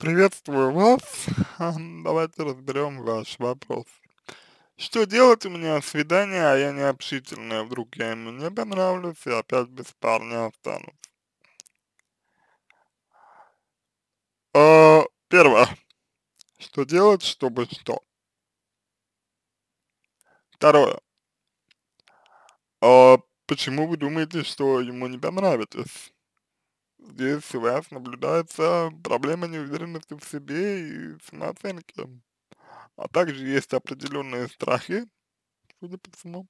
Приветствую вас. Давайте разберем ваш вопрос. Что делать, у меня свидание, а я не общительная, вдруг я ему не понравлюсь и опять без парня останусь. А, первое. Что делать, чтобы что? Второе. А почему вы думаете, что ему не понравитесь? Здесь у вас наблюдается проблема неуверенности в себе и самооценки. А также есть определенные страхи, судя по всему.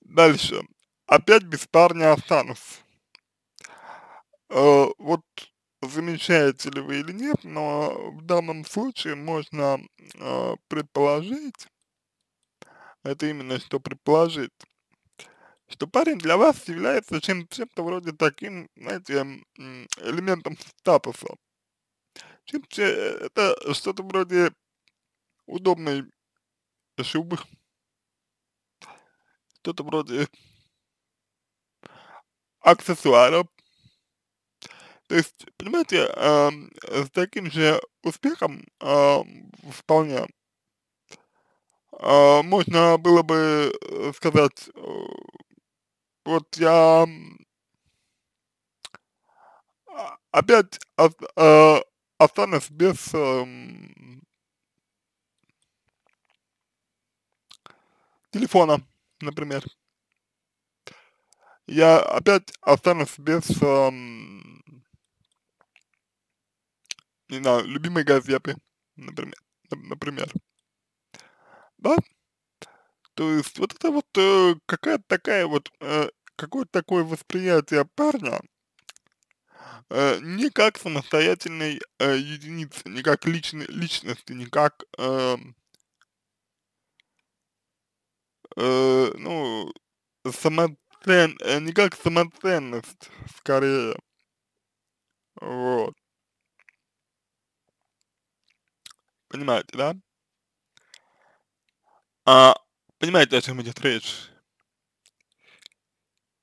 Дальше. Опять без парня останусь. Э, вот замечаете ли вы или нет, но в данном случае можно э, предположить, это именно что предположить, что парень для вас является чем-то чем вроде таким, знаете, элементом статуса. Чем-то это что-то вроде удобной шубы, что-то вроде аксессуаров. То есть, понимаете, э, с таким же успехом э, вполне э, можно было бы сказать, э, вот я опять от, э, останусь без э, телефона, например. Я опять останусь без, э, не знаю, любимой газеты, например, например. Да? То есть вот это вот э, какая-то такая вот, э, какое-то такое восприятие парня, э, не как самостоятельной э, единицы, не как личной личности, не как, э, э, ну, самоцен, э, не как самоценность, скорее, вот. Понимаете, да? А, понимаете, о чем идет речь?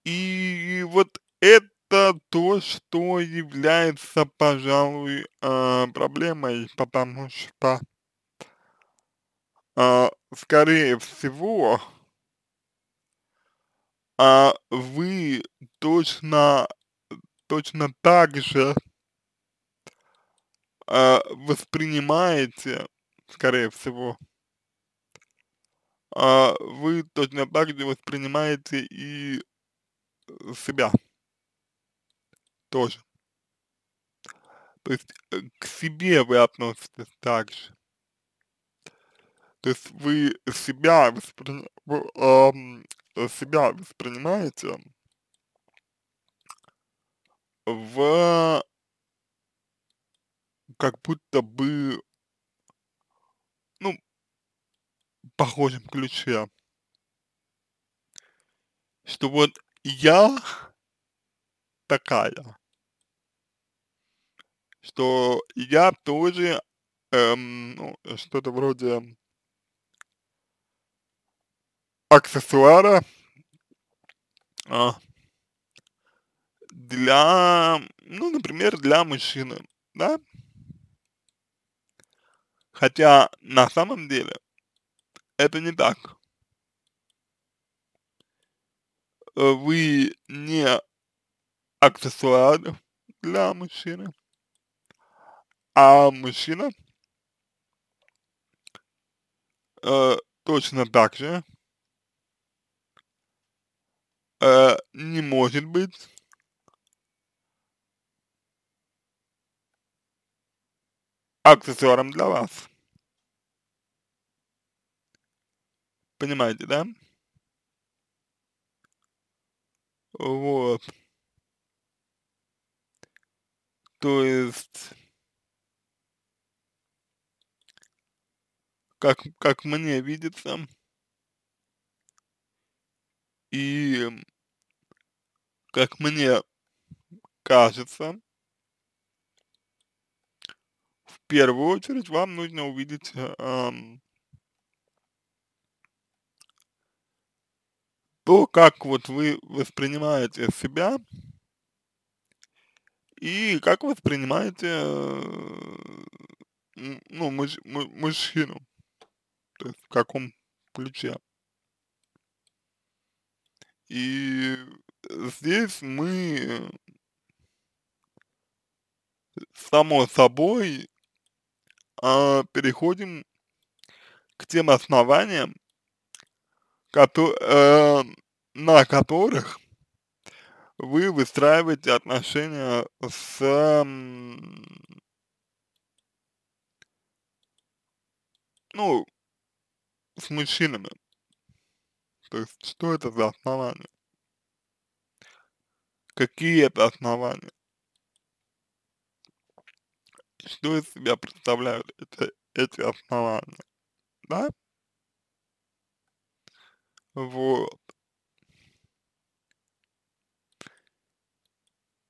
И вот это то, что является, пожалуй, э, проблемой, потому что, э, скорее всего, э, вы точно, точно так же воспринимаете, скорее всего, а, вы точно так же воспринимаете и э, себя тоже. То есть э, к себе вы относитесь так же. То есть вы себя, воспри... себя воспринимаете в как будто бы, ну, похожем ключе. Что вот я такая, что я тоже, эм, ну, что-то вроде аксессуара а, для, ну, например, для мужчины, да? Хотя на самом деле это не так. Э, вы не аксессуар для мужчины, а мужчина э, точно так же э, не может быть аксессуаром для вас. Понимаете, да? Вот. То есть, как, как мне видится, и как мне кажется, в первую очередь вам нужно увидеть эм, то, как вот вы воспринимаете себя и как воспринимаете, ну, муж, мужчину, то есть в каком ключе. И здесь мы, само собой, э, переходим к тем основаниям, э, на которых вы выстраиваете отношения с ну, с мужчинами. То есть, что это за основания? Какие это основания? Что из себя представляют это, эти основания? Да? Вот.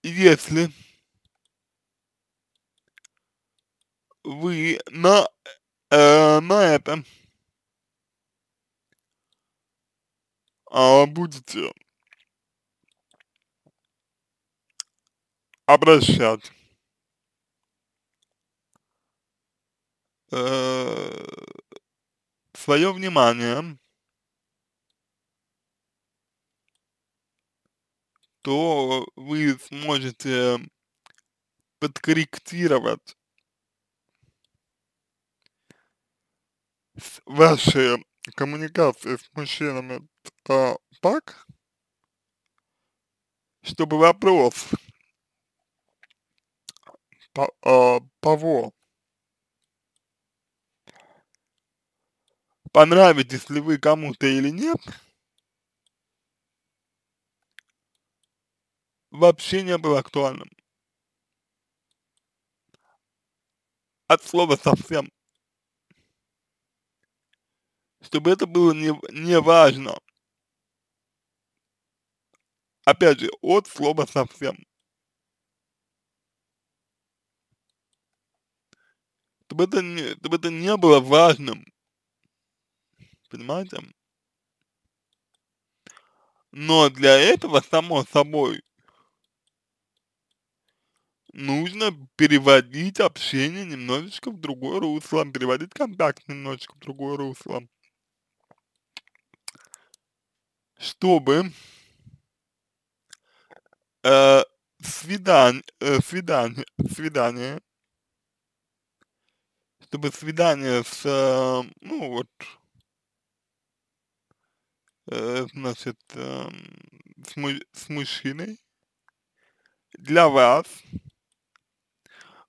Если вы на, э, на это а, будете обращать э, свое внимание, то вы сможете подкорректировать ваши коммуникации с мужчинами а, так, чтобы вопрос по, а, того, понравитесь ли вы кому-то или нет, вообще не был актуальным. От слова совсем. Чтобы это было не, не важно. Опять же, от слова совсем. Чтобы это не, чтобы это не было важным. Понимаете? Но для этого, само собой, нужно переводить общение немножечко в другое русло, переводить контакт немножечко в другое русло. Чтобы э, свидань, э, свидание, свидание, чтобы свидание с, э, ну вот, э, значит, э, с, му с мужчиной для вас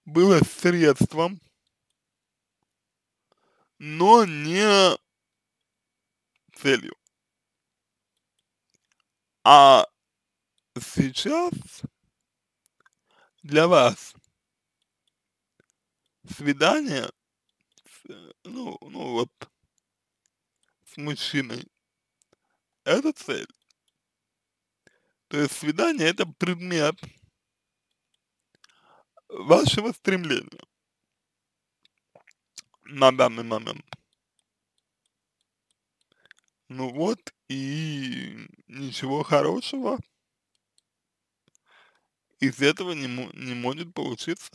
было средством, но не целью. А сейчас для вас свидание, ну, ну вот, с мужчиной, это цель. То есть свидание это предмет вашего стремления на данный момент. Ну вот, и ничего хорошего из этого не, не может получиться.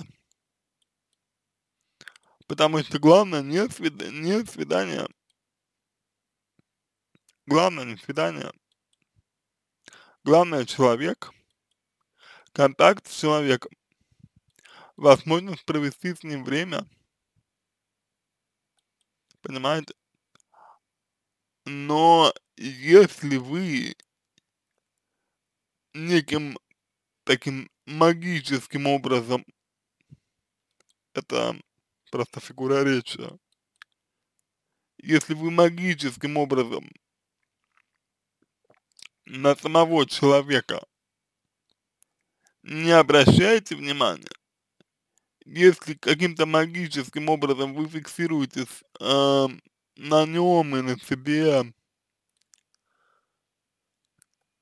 Потому что главное не, свид не свидание. Главное не свидание. Главное человек, контакт с человеком, возможность провести с ним время, понимаете? Но если вы неким таким магическим образом, это просто фигура речи, если вы магическим образом на самого человека не обращаете внимания, если каким-то магическим образом вы фиксируетесь э, на нем и на себе.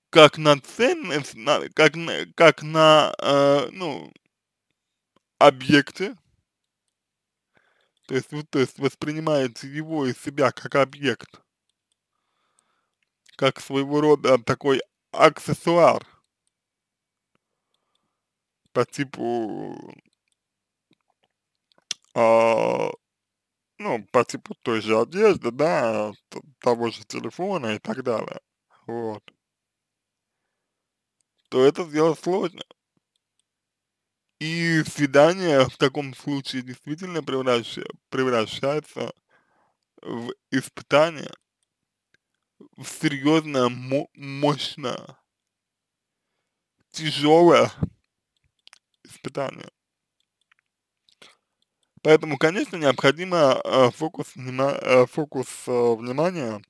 Как на ценность, на, как, на, как на, э, ну, объекте, то есть, то есть воспринимаете его и себя как объект, как своего рода такой аксессуар, по типу, а, ну, по типу той же одежды, да, того же телефона и так далее, вот, то это сделать сложно. И свидание в таком случае действительно превращ, превращается в испытание, в серьезное, мощное, тяжелое испытание. Поэтому, конечно, необходимо э, фокус, э, фокус э, внимания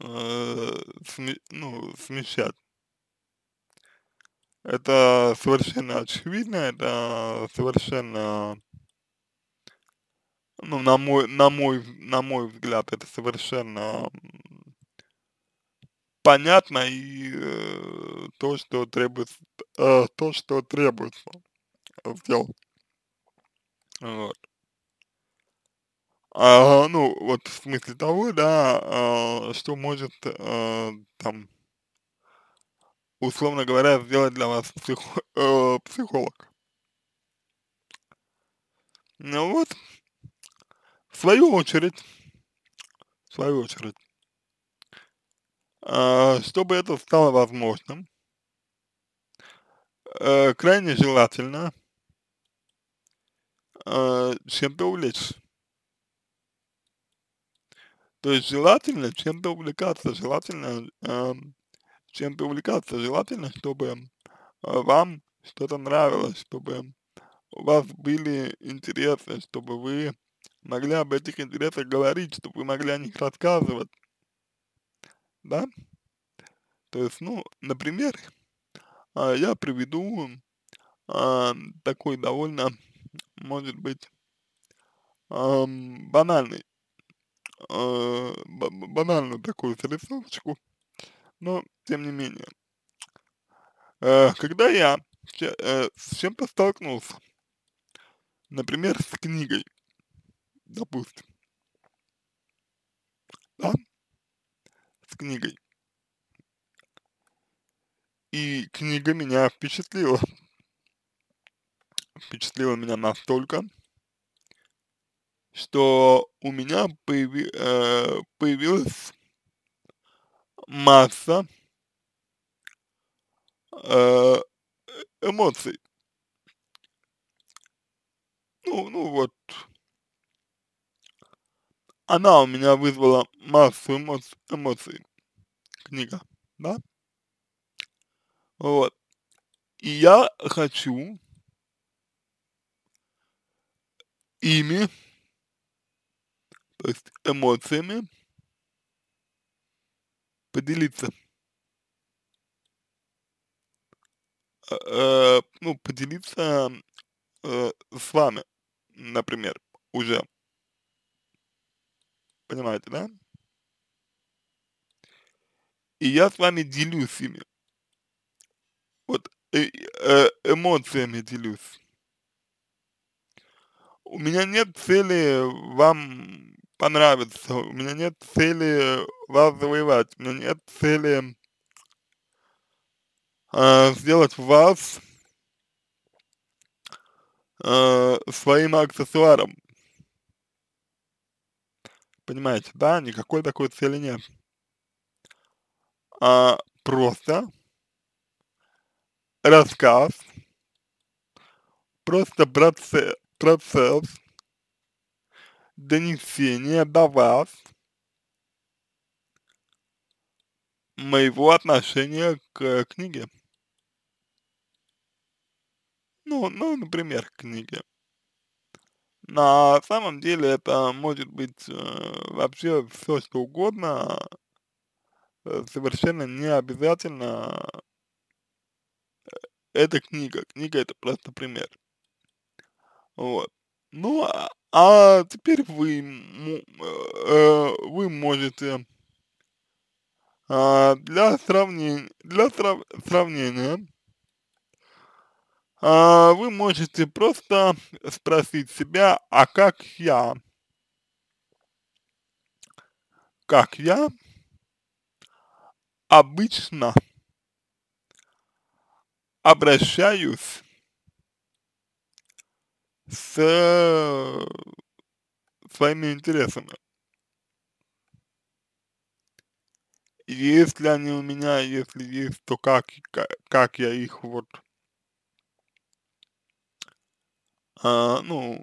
э, ну, смещать. Это совершенно очевидно, это совершенно, ну, на мой, на мой, на мой взгляд, это совершенно понятно и э, то, что требуется, э, то, что требуется сделать. Вот. А, ну, вот в смысле того, да, а, что может а, там условно говоря, сделать для вас психо э, психолог. Ну вот, в свою очередь, в свою очередь, э, чтобы это стало возможным, э, крайне желательно э, чем-то увлечься. То есть желательно чем-то увлекаться, желательно э, чем-то увлекаться. Желательно, чтобы а, вам что-то нравилось, чтобы у вас были интересы, чтобы вы могли об этих интересах говорить, чтобы вы могли о них рассказывать. Да? То есть, ну, например, а, я приведу а, такой довольно, может быть, банальный, банальную такую зарисовочку но тем не менее. Э, когда я э, с чем-то столкнулся, например, с книгой, допустим, да, с книгой, и книга меня впечатлила, впечатлила меня настолько, что у меня появи, э, появилась масса э, эмоций. Ну, ну вот, она у меня вызвала массу эмоций, эмоций книга, да? Вот. И я хочу ими, то есть эмоциями, поделиться. Э, э, ну, поделиться э, с вами, например, уже. Понимаете, да? И я с вами делюсь ими. Вот э, э, эмоциями делюсь. У меня нет цели вам понравится, у меня нет цели вас завоевать, у меня нет цели э, сделать вас э, своим аксессуаром. Понимаете, да? Никакой такой цели нет. А просто рассказ, просто процесс, процесс донесения до вас моего отношения к книге. Ну, ну, например, к книге. На самом деле это может быть э, вообще все что угодно, э, совершенно не обязательно э, эта книга. Книга это просто пример. Вот. Ну, а, а теперь вы, э, вы можете э, для сравнения, для срав, сравнения вы можете просто спросить себя, а как я, как я обычно обращаюсь с своими интересами. Если они у меня, если есть, то как, как я их вот, а, ну,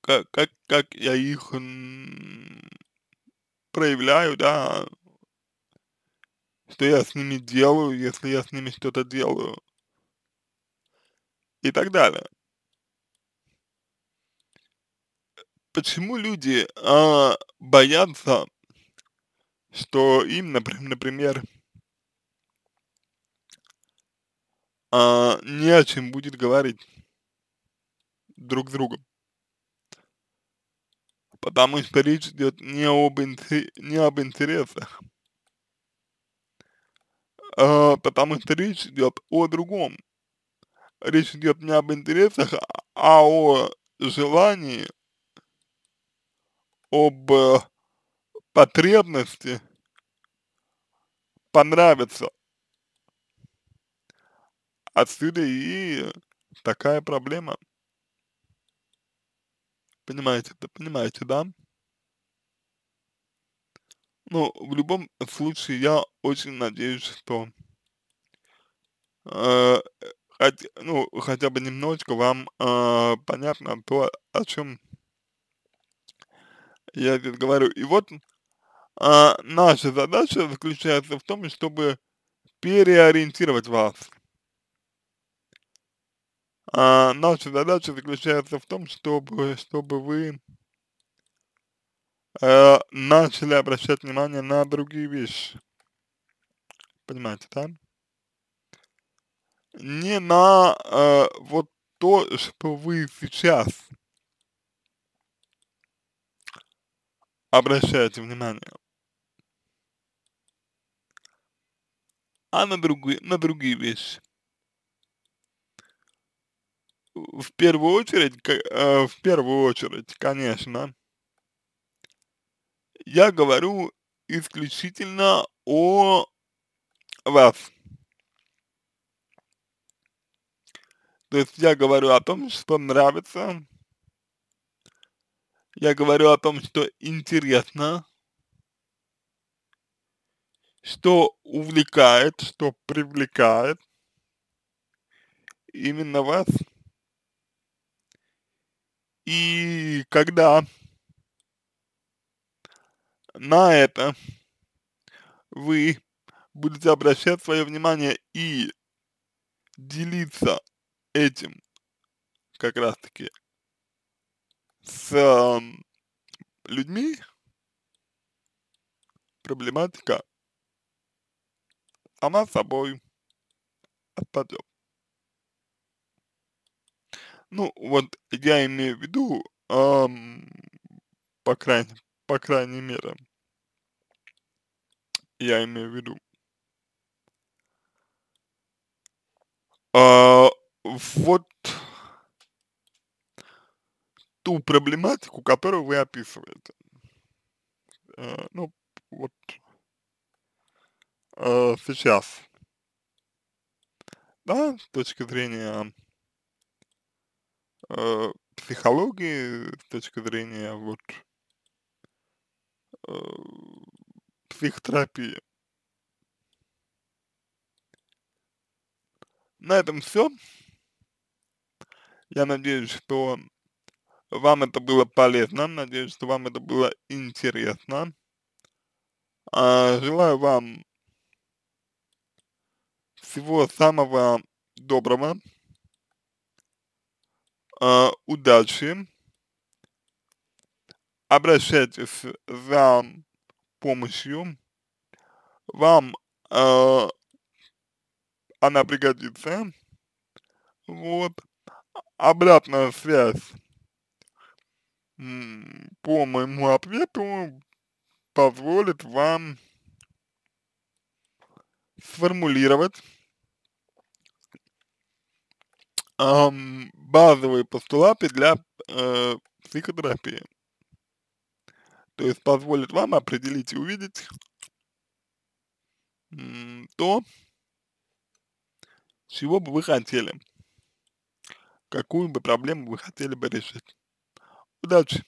как, как, как я их проявляю, да, что я с ними делаю, если я с ними что-то делаю и так далее. Почему люди а, боятся, что им, например, а, не о чем будет говорить друг с другом? Потому что речь идет не об, не об интересах, а, потому что речь идет о другом. Речь идет не об интересах, а о желании, об э, потребности понравиться. Отсюда и такая проблема. Понимаете, да, понимаете, да? Ну, в любом случае, я очень надеюсь, что э, хот, ну, хотя бы немножечко вам э, понятно то, о чем я здесь говорю. И вот э, наша задача заключается в том, чтобы переориентировать вас. А наша задача заключается в том, чтобы, чтобы вы э, начали обращать внимание на другие вещи. Понимаете, да? Не на э, вот то, что вы сейчас обращаете внимание, а на другие, на другие вещи в первую очередь, э, в первую очередь, конечно, я говорю исключительно о вас. То есть я говорю о том, что нравится, я говорю о том, что интересно, что увлекает, что привлекает именно вас. И когда на это вы будете обращать свое внимание и делиться этим как раз таки с э, людьми, проблематика сама собой отпадет. Ну, вот я имею в виду, ам, по крайней, по крайней мере, я имею в виду. А, вот ту проблематику, которую вы описываете. А, ну, вот а, сейчас, да, с точки зрения э, психологии, с точки зрения вот э, психотерапии. На этом все. Я надеюсь, что вам это было полезно, надеюсь, что вам это было интересно. А, желаю вам всего самого доброго. Э, удачи, обращайтесь за помощью, вам э, она пригодится, вот, обратная связь по моему ответу позволит вам сформулировать эм, базовые постулаты для э, психотерапии. То есть позволит вам определить и увидеть то, чего бы вы хотели, какую бы проблему вы хотели бы решить. Удачи!